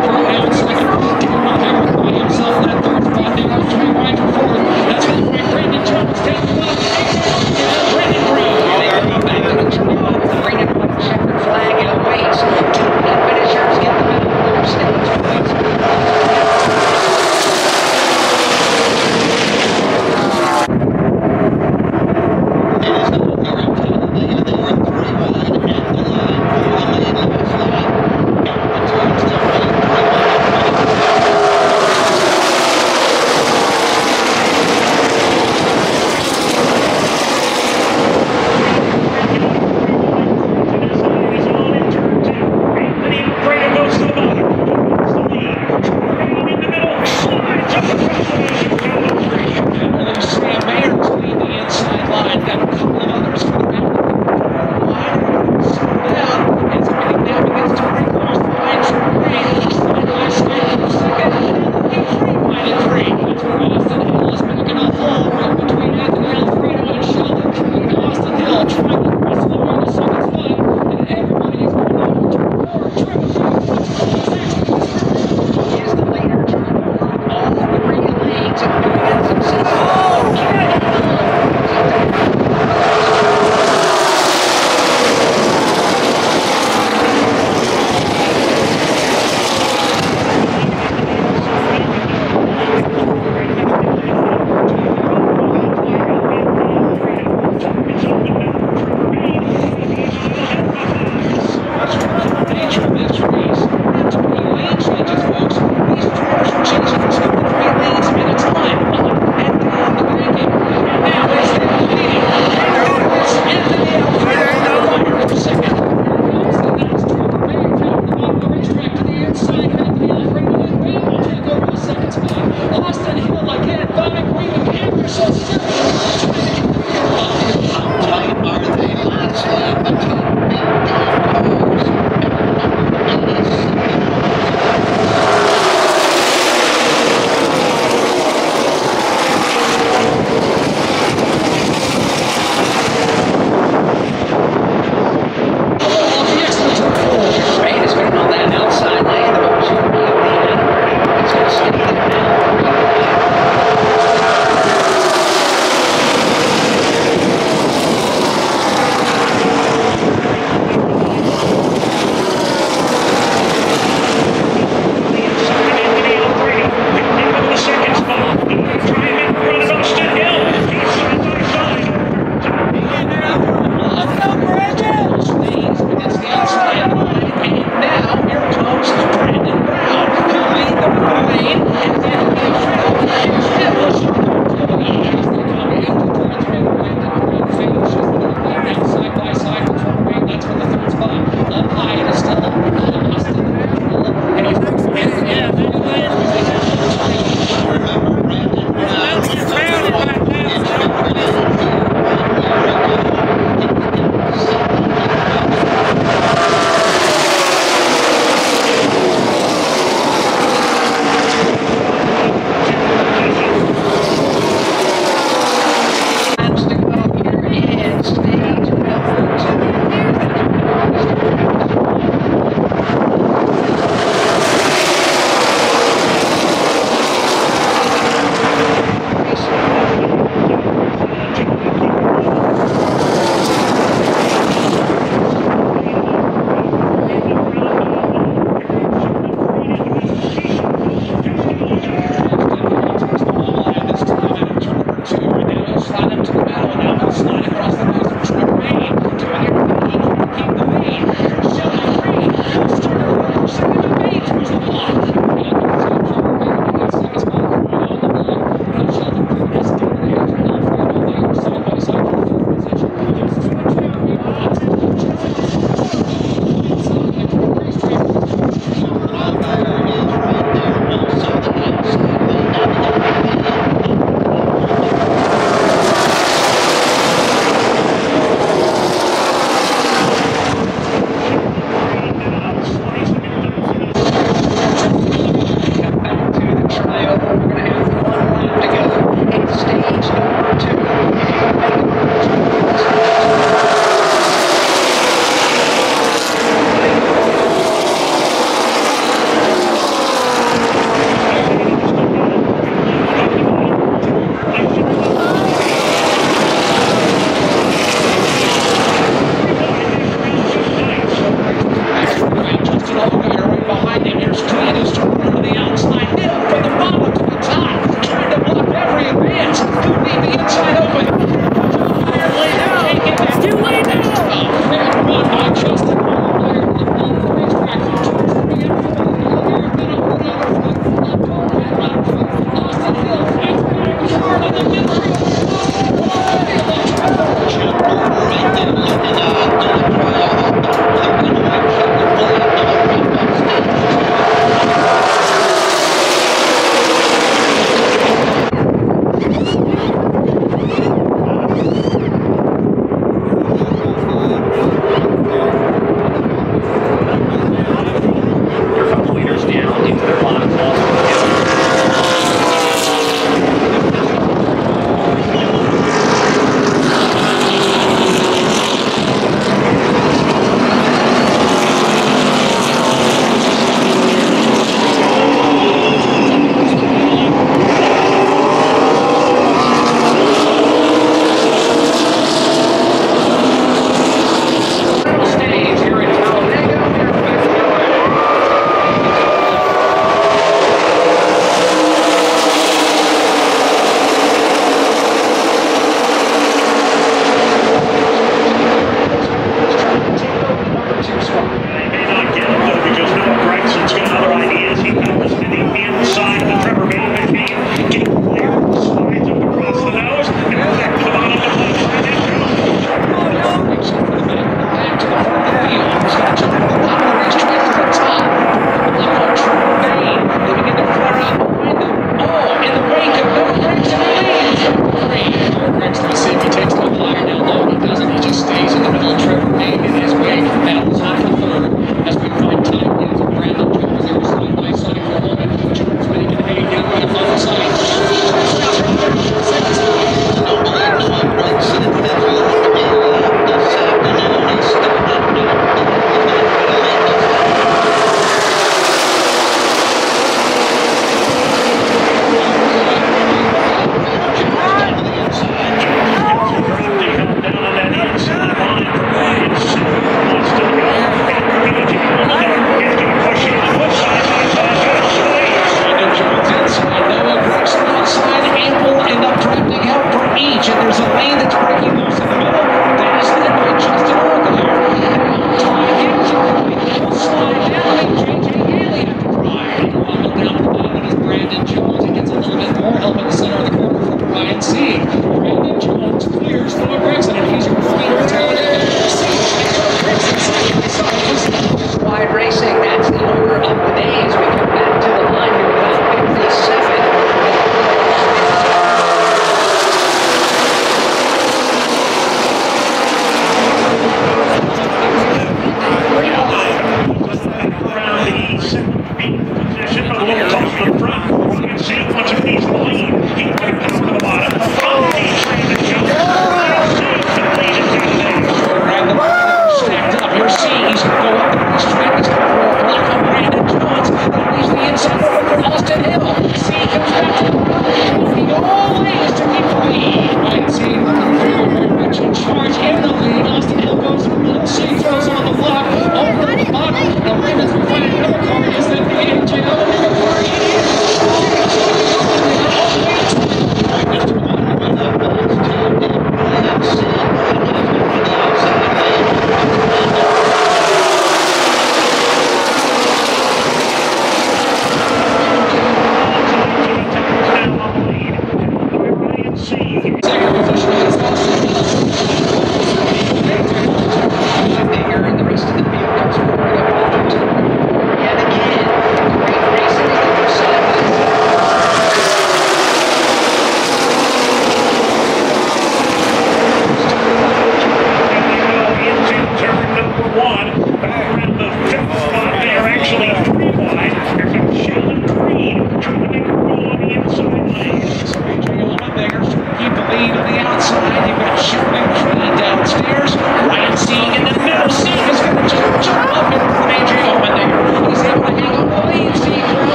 Thank you.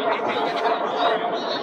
よろしくお願いします。